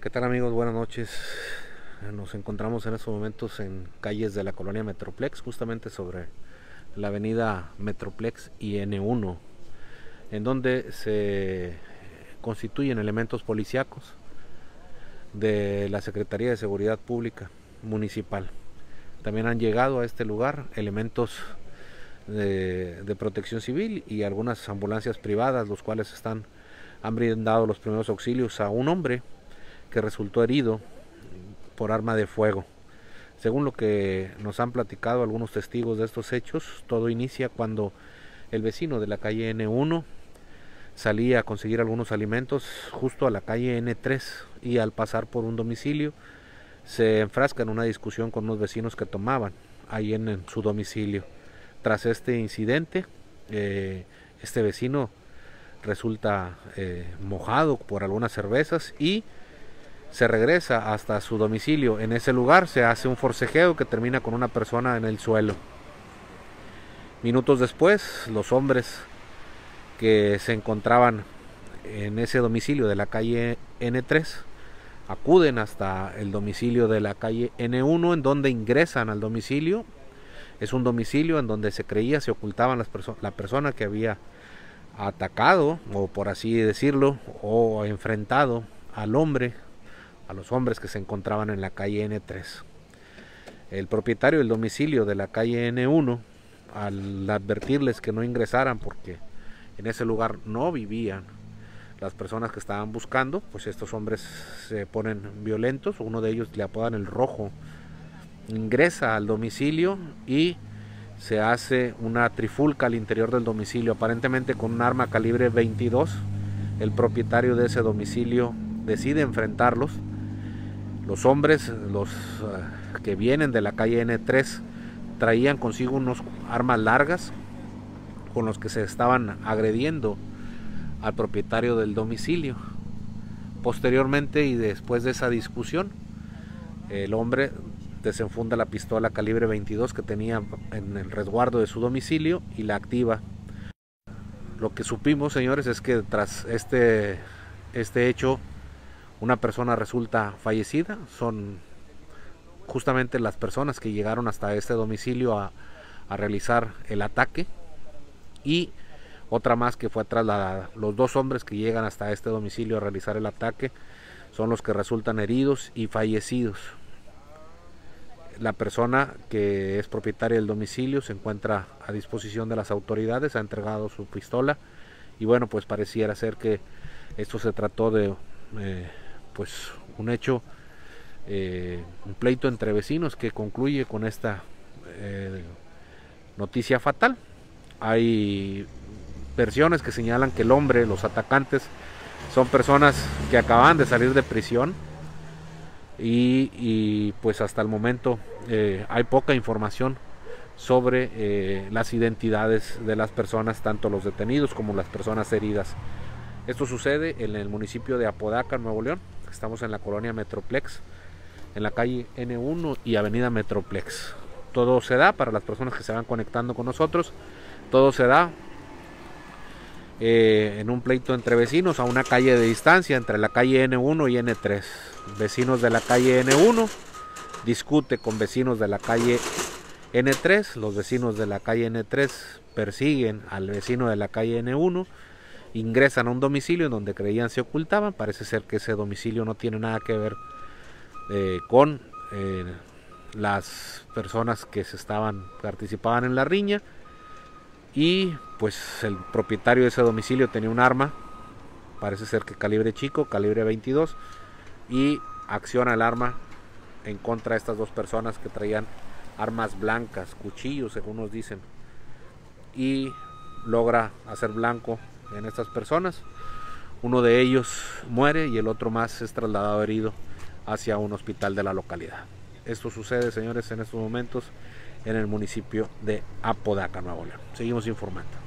¿Qué tal amigos? Buenas noches. Nos encontramos en estos momentos en calles de la colonia Metroplex, justamente sobre la avenida Metroplex y N1, en donde se constituyen elementos policíacos de la Secretaría de Seguridad Pública Municipal. También han llegado a este lugar elementos de, de protección civil y algunas ambulancias privadas, los cuales están han brindado los primeros auxilios a un hombre que resultó herido por arma de fuego. Según lo que nos han platicado algunos testigos de estos hechos, todo inicia cuando el vecino de la calle N1 salía a conseguir algunos alimentos justo a la calle N3 y al pasar por un domicilio se enfrasca en una discusión con unos vecinos que tomaban ahí en, su domicilio. Tras este incidente, eh, este vecino resulta eh, mojado por algunas cervezas y se regresa hasta su domicilio. En ese lugar se hace un forcejeo que termina con una persona en el suelo. Minutos después, los hombres que se encontraban en ese domicilio de la calle N3 acuden hasta el domicilio de la calle N1 en donde ingresan al domicilio. Es un domicilio en donde se creía se ocultaban las la persona que había atacado o por así decirlo o enfrentado al hombre a los hombres que se encontraban en la calle N3. El propietario del domicilio de la calle N1, al advertirles que no ingresaran porque en ese lugar no vivían las personas que estaban buscando, pues estos hombres se ponen violentos, uno de ellos le apodan el rojo, ingresa al domicilio y se hace una trifulca al interior del domicilio, aparentemente con un arma calibre 22. El propietario de ese domicilio decide enfrentarlos los hombres, los eh, que vienen de la calle N3, traían consigo unos armas largas con los que se estaban agrediendo al propietario del domicilio. Posteriormente y después de esa discusión, el hombre desenfunda la pistola calibre 22 que tenía en el resguardo de su domicilio y la activa. Lo que supimos, señores, es que tras este, este hecho una persona resulta fallecida, son justamente las personas que llegaron hasta este domicilio a, realizar el ataque y otra más que fue trasladada. Los dos hombres que llegan hasta este domicilio a realizar el ataque son los que resultan heridos y fallecidos. La persona que es propietaria del domicilio se encuentra a disposición de las autoridades, ha entregado su pistola y bueno, pues pareciera ser que esto se trató de eh, pues un hecho, eh, un pleito entre vecinos que concluye con esta eh, noticia fatal. Hay versiones que señalan que el hombre, los atacantes, son personas que acaban de salir de prisión y, pues hasta el momento eh, hay poca información sobre las identidades de las personas, tanto los detenidos como las personas heridas. Esto sucede en el municipio de Apodaca, Nuevo León. Estamos en la colonia Metroplex, en la calle N1 y avenida Metroplex. Todo se da para las personas que se van conectando con nosotros. Todo se da eh, en un pleito entre vecinos a una calle de distancia entre la calle N1 y N3. Vecinos de la calle N1 discute con vecinos de la calle N3. Los vecinos de la calle N3 persiguen al vecino de la calle N1 ingresan a un domicilio en donde creían se ocultaban. Parece ser que ese domicilio no tiene nada que ver eh, con eh, las personas que se estaban participaban en la riña y pues el propietario de ese domicilio tenía un arma parece ser que calibre chico calibre 22 y acciona el arma en contra de estas dos personas que traían armas blancas cuchillos según nos dicen y logra hacer blanco en estas personas. Uno de ellos muere y el otro más es trasladado herido hacia un hospital de la localidad. Esto sucede, señores, en estos momentos en el municipio de Apodaca, Nuevo León. Seguimos informando.